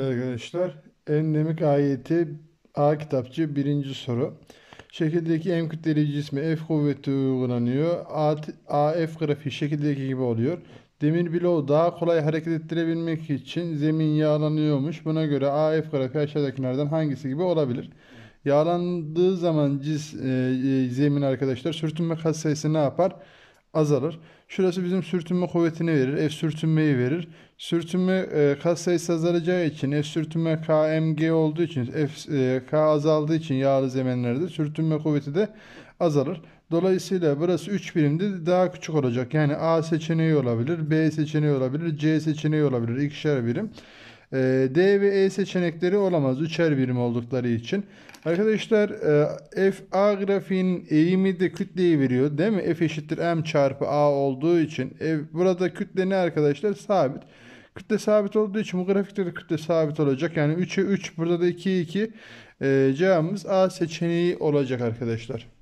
Arkadaşlar endemik ayeti A kitapçı birinci soru. Şekildeki M kütleli cisme F kuvveti uygulanıyor. A, AF grafiği şekildeki gibi oluyor. Demir bloğu daha kolay hareket ettirebilmek için zemin yağlanıyormuş. Buna göre AF grafiği aşağıdakilerden hangisi gibi olabilir? Yağlandığı zaman cis, e, e, zemin arkadaşlar sürtünme katsayısı ne yapar? Azalır. Şurası bizim sürtünme kuvvetini verir. F sürtünmeyi verir. Sürtünme e, katsayısı azalacağı için F sürtünme KMG olduğu için F e, K azaldığı için yağlı zeminlerde sürtünme kuvveti de azalır. Dolayısıyla burası 3 birimde daha küçük olacak. Yani A seçeneği olabilir, B seçeneği olabilir, C seçeneği olabilir. İkişer birim. E, D ve E seçenekleri olamaz. Üçer birim oldukları için. Arkadaşlar e, F A grafiğinin eğimi de kütleyi veriyor. Değil mi? F eşittir M çarpı A olduğu için. F, burada kütle ne arkadaşlar? Sabit. Kütle sabit olduğu için bu grafikte de kütle sabit olacak. Yani 3'e 3 burada da 2'ye 2 e, cevabımız A seçeneği olacak arkadaşlar.